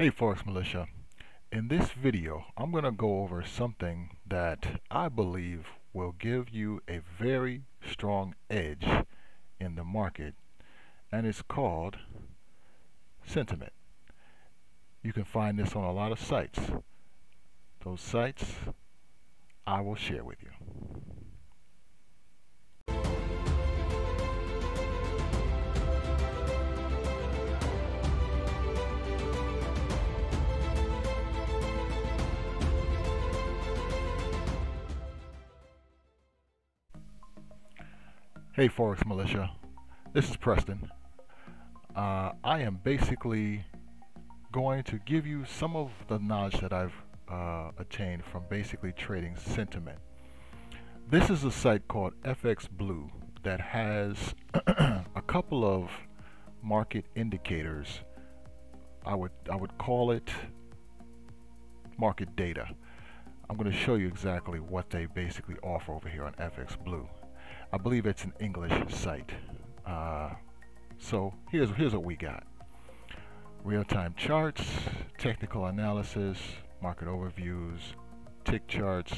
Hey Forex Militia. In this video, I'm going to go over something that I believe will give you a very strong edge in the market, and it's called sentiment. You can find this on a lot of sites. Those sites I will share with you. Hey Forex Militia, this is Preston. Uh, I am basically going to give you some of the knowledge that I've uh, attained from basically trading sentiment. This is a site called FX Blue that has a couple of market indicators. I would I would call it market data. I'm going to show you exactly what they basically offer over here on FX Blue. I believe it's an English site. Uh, so here's here's what we got: real-time charts, technical analysis, market overviews, tick charts,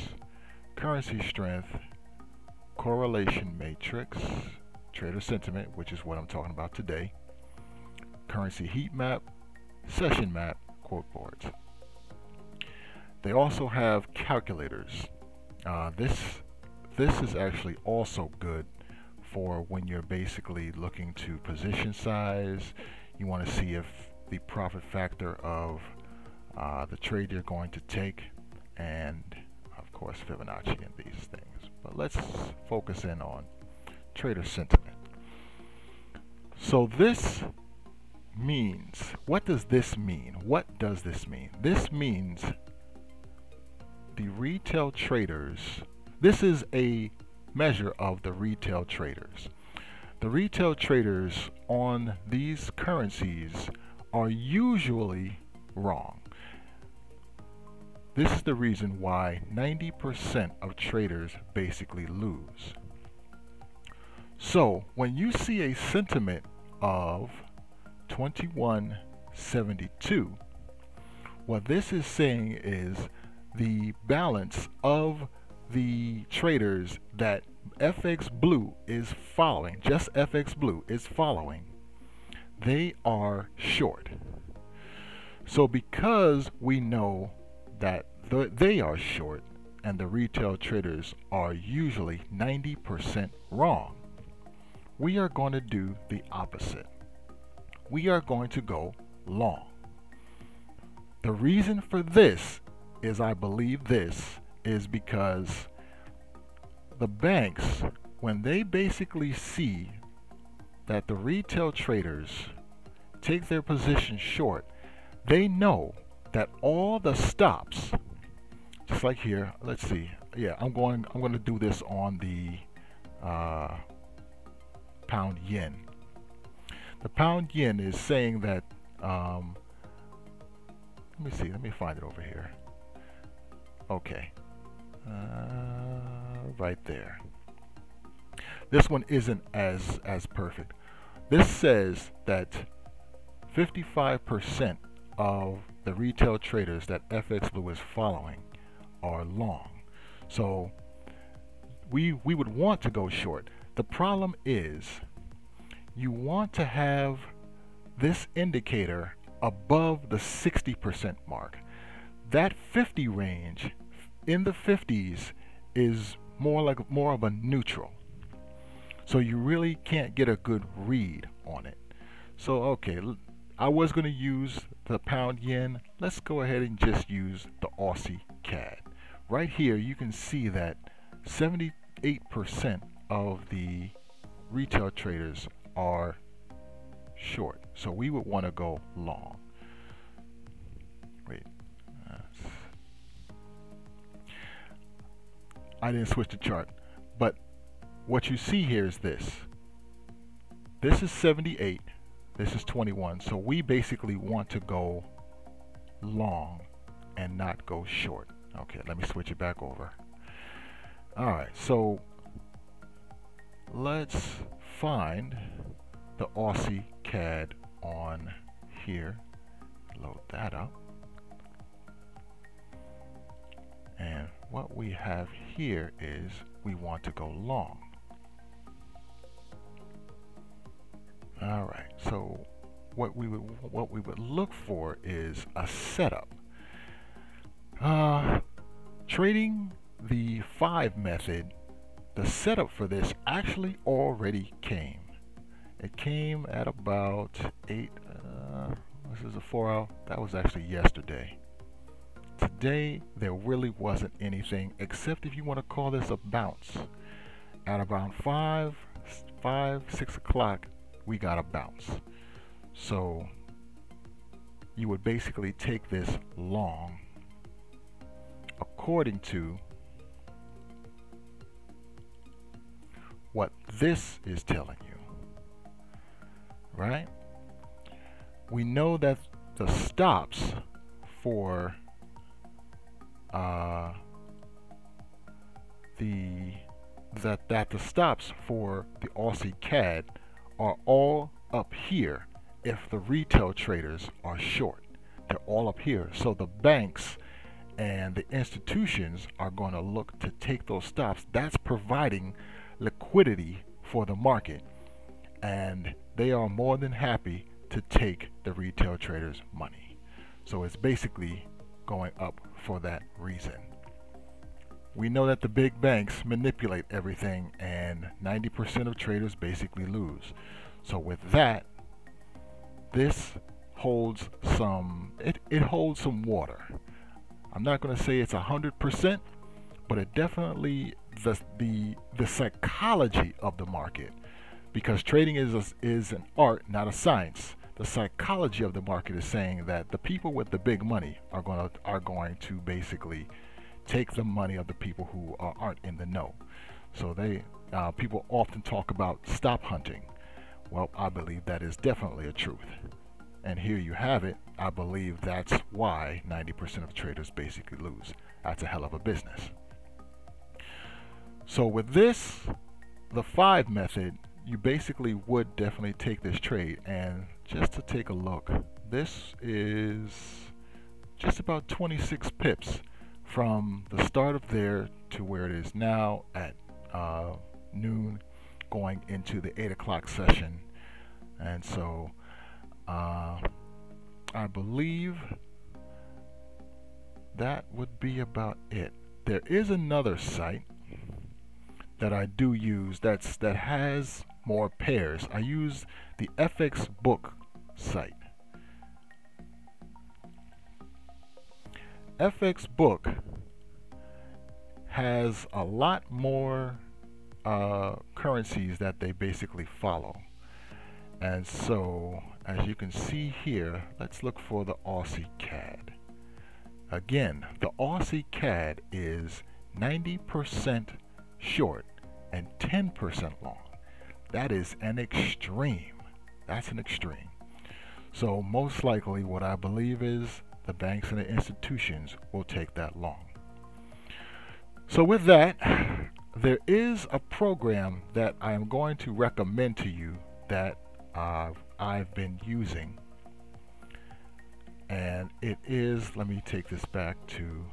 currency strength, correlation matrix, trader sentiment, which is what I'm talking about today, currency heat map, session map, quote boards. They also have calculators. Uh, this this is actually also good for when you're basically looking to position size. You want to see if the profit factor of uh, the trade you're going to take and of course Fibonacci and these things. But let's focus in on trader sentiment. So this means, what does this mean? What does this mean? This means the retail traders this is a measure of the retail traders. The retail traders on these currencies are usually wrong. This is the reason why 90% of traders basically lose. So when you see a sentiment of 2172, what this is saying is the balance of the traders that FX Blue is following, just FX Blue is following, they are short. So because we know that the, they are short and the retail traders are usually 90% wrong, we are going to do the opposite. We are going to go long. The reason for this is I believe this is because the banks, when they basically see that the retail traders take their position short, they know that all the stops, just like here, let's see, yeah, I'm going, I'm going to do this on the uh, pound yen. The pound yen is saying that, um, let me see, let me find it over here. Okay. Uh, right there. This one isn't as, as perfect. This says that 55% of the retail traders that FX Blue is following are long. So we, we would want to go short. The problem is you want to have this indicator above the 60% mark. That 50 range in the 50s is more like more of a neutral. So you really can't get a good read on it. So okay, I was going to use the pound yen. Let's go ahead and just use the Aussie CAD. Right here you can see that 78% of the retail traders are short. So we would want to go long. I didn't switch the chart. But what you see here is this. This is 78. This is 21. So we basically want to go long and not go short. Okay, let me switch it back over. Alright, so let's find the Aussie CAD on here. load that up. What we have here is we want to go long. All right, so what we would what we would look for is a setup. Uh, trading the five method, the setup for this actually already came. It came at about eight. Uh, this is a four hour. That was actually yesterday. Today there really wasn't anything except if you want to call this a bounce. At about five, five, six o'clock, we got a bounce. So you would basically take this long according to what this is telling you. Right? We know that the stops for uh, the that that the stops for the Aussie CAD are all up here if the retail traders are short. They're all up here. So the banks and the institutions are going to look to take those stops. That's providing liquidity for the market. And they are more than happy to take the retail traders' money. So it's basically going up for that reason. We know that the big banks manipulate everything and 90% of traders basically lose. So with that, this holds some, it, it holds some water. I'm not going to say it's 100%, but it definitely, the, the, the psychology of the market, because trading is, a, is an art, not a science. The psychology of the market is saying that the people with the big money are going to, are going to basically take the money of the people who are, aren't in the know. So they, uh, people often talk about stop hunting. Well, I believe that is definitely a truth. And here you have it. I believe that's why 90% of traders basically lose. That's a hell of a business. So with this, the five method, you basically would definitely take this trade. And just to take a look, this is just about 26 pips from the start of there to where it is now at uh, noon going into the 8 o'clock session. And so uh, I believe that would be about it. There is another site that I do use that's that has more pairs. I use the FX Book site. FX Book has a lot more uh, currencies that they basically follow. And so, as you can see here, let's look for the Aussie CAD. Again, the Aussie CAD is 90% short and 10% long. That is an extreme. That's an extreme. So most likely what I believe is the banks and the institutions will take that long. So with that, there is a program that I am going to recommend to you that uh, I've been using. And it is, let me take this back to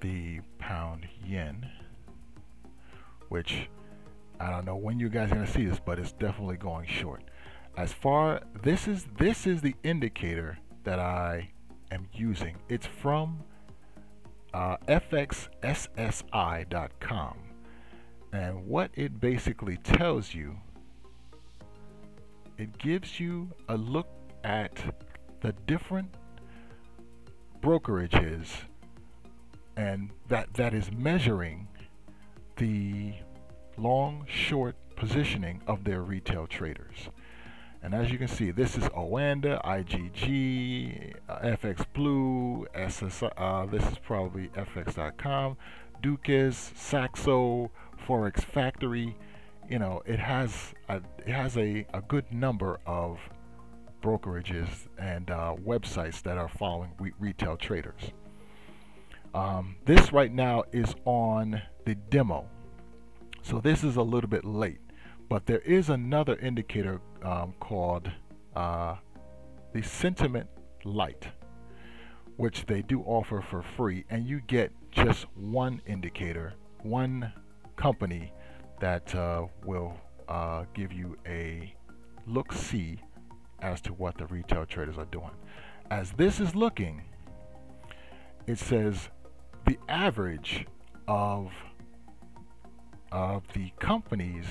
the pound yen, which I don't know when you guys are going to see this, but it's definitely going short. As far, this is, this is the indicator that I am using. It's from uh, fxssi.com. And what it basically tells you, it gives you a look at the different brokerages and that that is measuring the long short positioning of their retail traders. And as you can see, this is Oanda, IGG, uh, FX Blue, SSI, uh, this is probably FX.com, Dukas, Saxo, Forex Factory. You know, it has a, it has a, a good number of brokerages and uh, websites that are following re retail traders. Um, this right now is on the demo. So this is a little bit late But there is another indicator um, called uh, the Sentiment Light, which they do offer for free, and you get just one indicator, one company that uh, will uh, give you a look see as to what the retail traders are doing. As this is looking, it says the average of of the companies,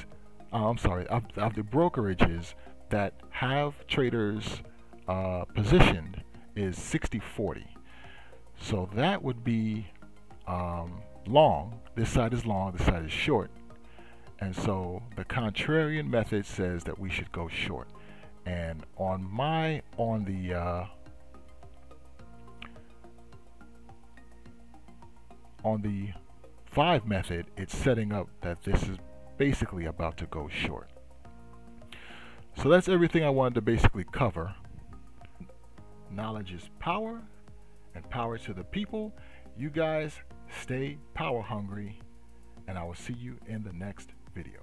uh, I'm sorry, of, of, the brokerages that have traders uh, positioned is 60-40. So that would be um, long. This side is long, this side is short. And so the contrarian method says that we should go short. And on my, on the, uh, on the five method, it's setting up that this is basically about to go short. So that's everything I wanted to basically cover. Knowledge is power and power to the people. You guys stay power hungry and I will see you in the next video.